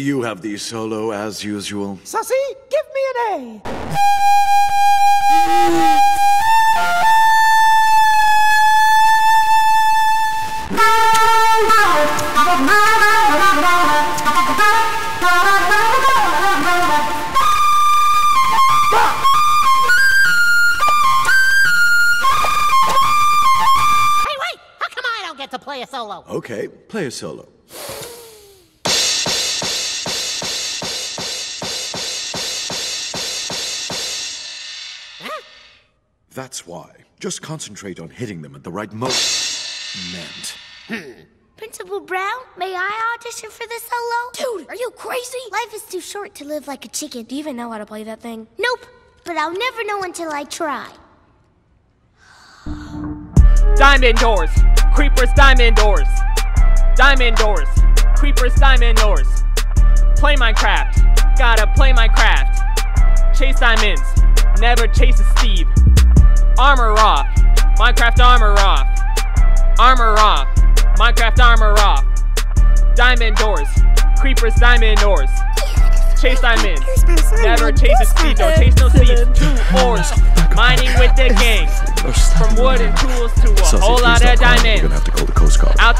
You have the solo as usual. Sussie, give me an A. Hey, wait! How come I don't get to play a solo? Okay, play a solo. That's why. Just concentrate on hitting them at the right moment. Hmm. Principal Brown, may I audition for the solo? Dude, are you crazy? Life is too short to live like a chicken. Do you even know how to play that thing? Nope, but I'll never know until I try. Diamond doors, creepers, diamond doors. Diamond doors, creepers, diamond doors. Play Minecraft, gotta play Minecraft. Chase diamonds, never chase a Steve. Armor off, Minecraft armor off. Armor off, Minecraft armor off. Diamond doors, creepers, diamond doors. Chase diamonds, never chase a Steve, don't chase no Steves. Two oars, mining with the gang. From wooden tools to a whole lot of diamonds. gonna have to call the Coast Guard. Out